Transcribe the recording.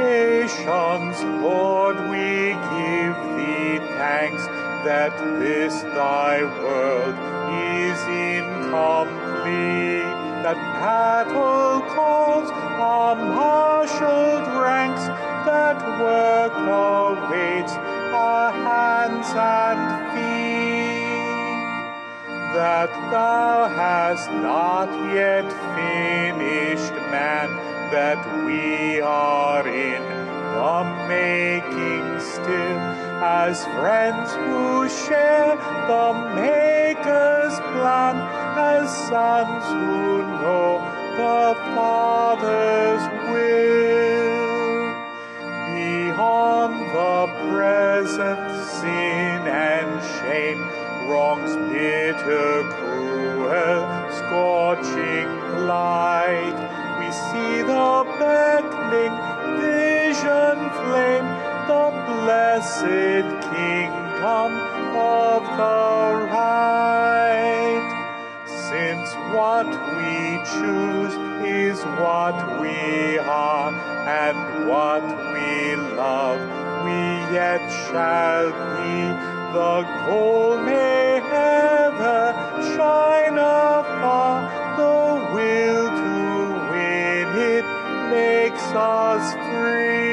eons, Lord, we give thee thanks that this thy world is incomplete, that battle calls our marshaled ranks, that work awaits our hands and feet, that thou hast not yet finished that we are in the making still, as friends who share the Maker's plan, as sons who know the Father's will. Beyond the present sin and shame, wrong's bitter, cruel, scorching light, see the beckoning vision flame, the blessed kingdom of the right. Since what we choose is what we are, and what we love we yet shall be, the goal us free.